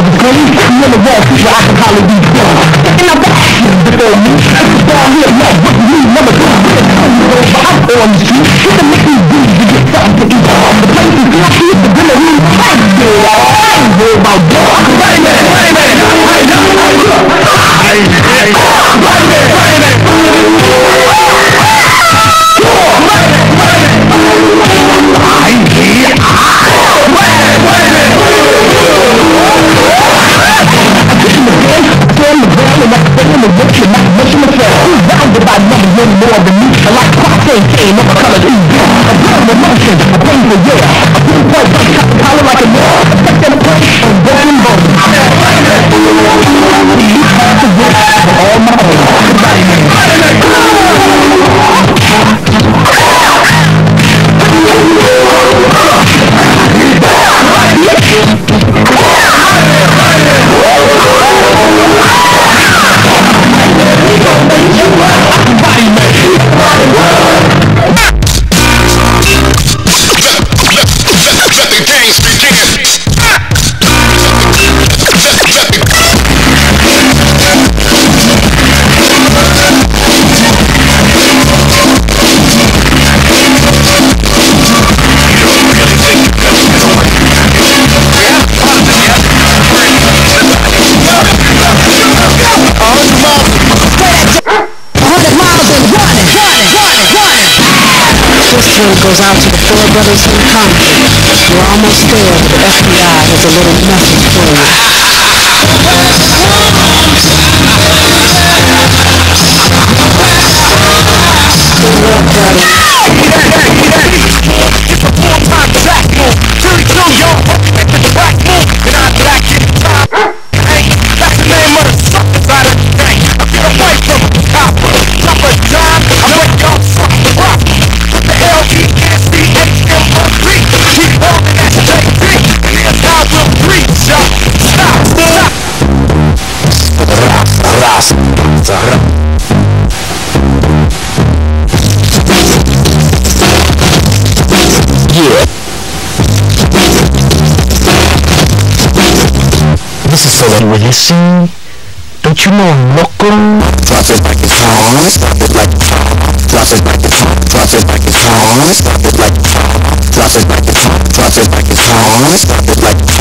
بكم من الوقت وأحد حالي بيكون أنا بحشر بكم in the wicked, not making the fair. Who's rounded by nothing, no more than me? And like Crossing saying, never colors, ooh, a blown emotion, a painful year. Tune goes out to the four brothers in Compton. You're almost there, but the FBI has a little message for you. Yeah. This is so the you see. Don't you know I'm local? Drop it like it's hot. Drop it like Drop it like it's hot. Drop it like it's hot. Drop it like Drop it like it's hot. Drop it like it's hot. Drop it like